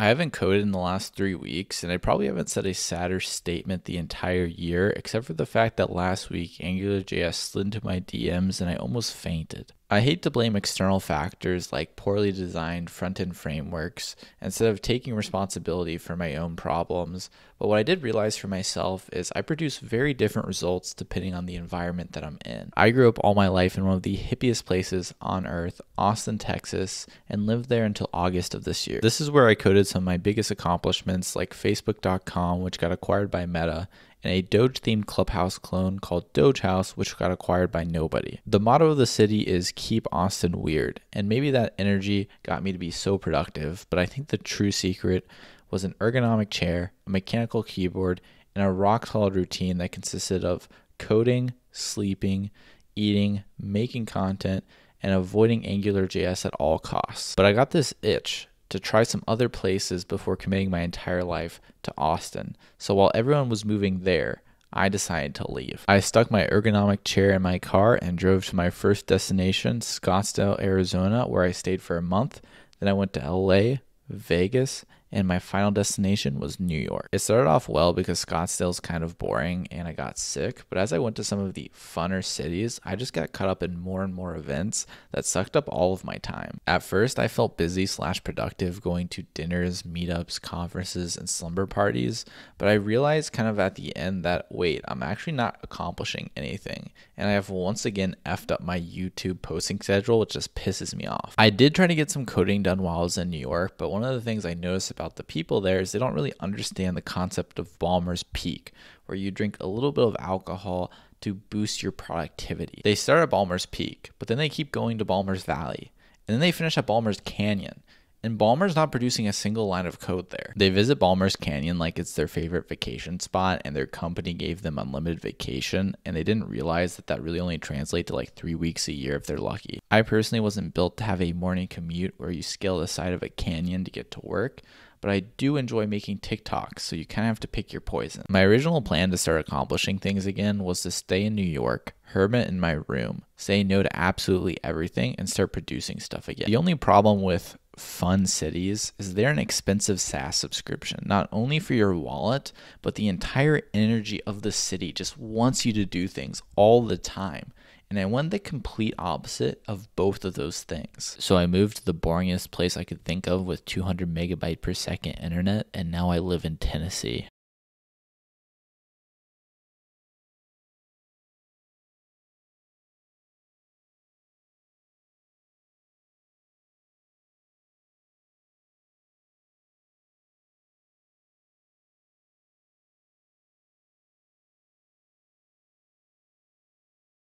I haven't coded in the last three weeks, and I probably haven't said a sadder statement the entire year, except for the fact that last week AngularJS slid into my DMs and I almost fainted. I hate to blame external factors like poorly designed front end frameworks instead of taking responsibility for my own problems, but what I did realize for myself is I produce very different results depending on the environment that I'm in. I grew up all my life in one of the hippiest places on earth, Austin, Texas, and lived there until August of this year. This is where I coded some of my biggest accomplishments like Facebook.com, which got acquired by Meta, and a Doge themed clubhouse clone called DogeHouse, which got acquired by nobody. The motto of the city is Keep Austin Weird, and maybe that energy got me to be so productive, but I think the true secret was an ergonomic chair, a mechanical keyboard, and a rock solid routine that consisted of coding, sleeping, eating, making content, and avoiding AngularJS at all costs. But I got this itch to try some other places before committing my entire life to Austin. So while everyone was moving there, I decided to leave. I stuck my ergonomic chair in my car and drove to my first destination, Scottsdale, Arizona, where I stayed for a month. Then I went to LA, Vegas, and my final destination was New York. It started off well because Scottsdale's kind of boring and I got sick, but as I went to some of the funner cities, I just got caught up in more and more events that sucked up all of my time. At first, I felt busy slash productive going to dinners, meetups, conferences, and slumber parties, but I realized kind of at the end that wait, I'm actually not accomplishing anything, and I have once again effed up my YouTube posting schedule, which just pisses me off. I did try to get some coding done while I was in New York, but one of the things I noticed about the people there is they don't really understand the concept of Ballmer's Peak, where you drink a little bit of alcohol to boost your productivity. They start at Ballmer's Peak, but then they keep going to Ballmer's Valley, and then they finish at Ballmer's Canyon. And Ballmer's not producing a single line of code there. They visit Ballmer's Canyon like it's their favorite vacation spot, and their company gave them unlimited vacation, and they didn't realize that that really only translates to like three weeks a year if they're lucky. I personally wasn't built to have a morning commute where you scale the side of a canyon to get to work, but I do enjoy making TikToks, so you kind of have to pick your poison. My original plan to start accomplishing things again was to stay in New York, hermit in my room, say no to absolutely everything, and start producing stuff again. The only problem with fun cities is they're an expensive SaaS subscription, not only for your wallet, but the entire energy of the city just wants you to do things all the time. And I went the complete opposite of both of those things. So I moved to the boringest place I could think of with 200 megabyte per second internet, and now I live in Tennessee.